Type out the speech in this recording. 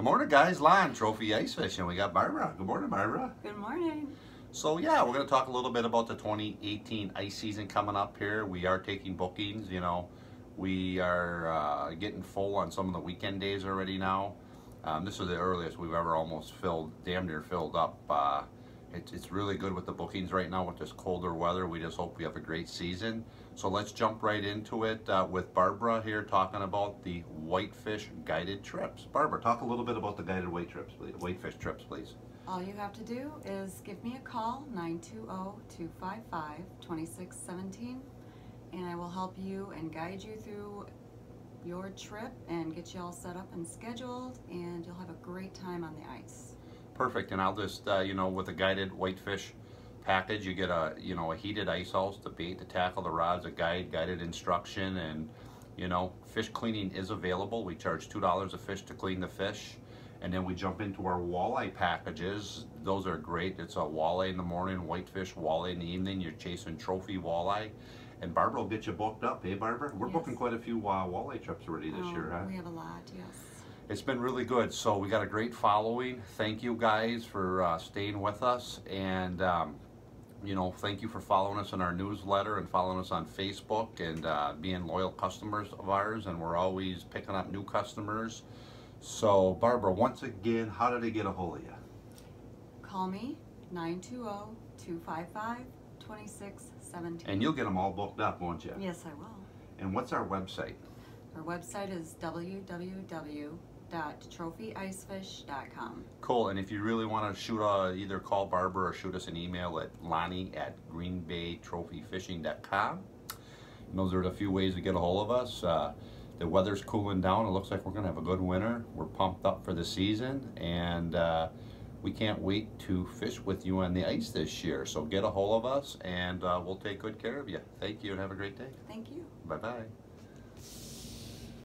Good morning, guys. Lon, Trophy Ice Fishing. We got Barbara. Good morning, Barbara. Good morning. So yeah, we're going to talk a little bit about the 2018 ice season coming up here. We are taking bookings. You know, we are uh, getting full on some of the weekend days already now. Um, this is the earliest we've ever almost filled, damn near filled up. Uh, it, it's really good with the bookings right now with this colder weather. We just hope we have a great season. So let's jump right into it uh, with Barbara here talking about the Whitefish guided trips. Barbara, talk a little bit about the guided white trips, please. Whitefish trips, please. All you have to do is give me a call, 920-255-2617, and I will help you and guide you through your trip and get you all set up and scheduled, and you'll have a great time on the ice. Perfect, and I'll just, uh, you know, with a guided whitefish package, you get a, you know, a heated ice house, the bait, the tackle, the rods, a guide, guided instruction, and, you know, fish cleaning is available. We charge $2 a fish to clean the fish. And then we jump into our walleye packages. Those are great. It's a walleye in the morning, whitefish, walleye in the evening. You're chasing trophy walleye. And Barbara will get you booked up, hey Barbara? We're Yes. booking quite a few uh, walleye trips already this Oh, year, huh? We have a lot, yes. It's been really good. So we got a great following. Thank you guys for uh, staying with us. And, um, you know, thank you for following us in our newsletter and following us on Facebook and uh, being loyal customers of ours. And we're always picking up new customers. So, Barbara, once again, how did they get a hold of you? Call me, 920-255-2617. And you'll get them all booked up, won't you? Yes, I will. And what's our website? Our website is www.trophyIcefish.com. Cool. And if you really want to shoot a, either call Barbara or shoot us an email at Lonnie at greenbaytrophyfishing.com. And those are the few ways to get a hold of us. Uh, the weather's cooling down. It looks like we're going to have a good winter. We're pumped up for the season. And uh, we can't wait to fish with you on the ice this year. So get a hold of us and uh, we'll take good care of you. Thank you and have a great day. Thank you. Bye bye.